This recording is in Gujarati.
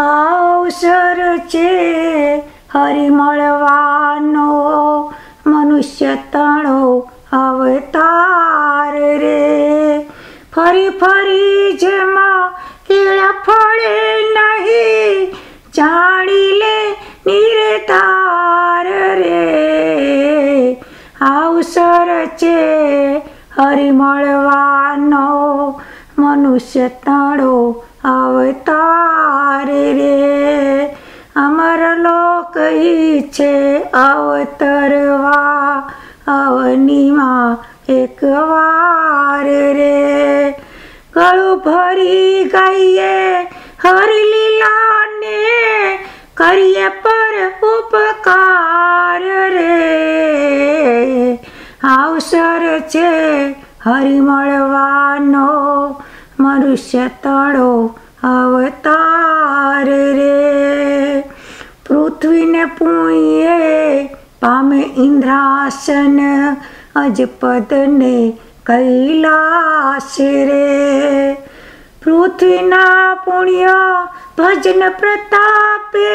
અવસર છે હરી મળવાનો મનુષ્ય તણો અવતાર રે. ફરી ફરી જેમાં કેળા ફળે નહીં, જાણી લે નિરતાર રે. અવસર છે હરી મળવાનો મનુષ્ય તણો અવતાર લોક છે? અવતરવા અવનીમાં એક વાર રે. ગળું ભરી ગઈએ હરી લીલાને, કરીએ પર ઉપકાર રે. અવસર છે હરી મળવાનો મનુષ્ય તળો અવતાર પૃથ્વીને પુણ્યે પામે ઇન્દ્રાસન અજપદને કૈલાસ રે પૃથ્વીના પુણ્ય ભજન પ્રતાપે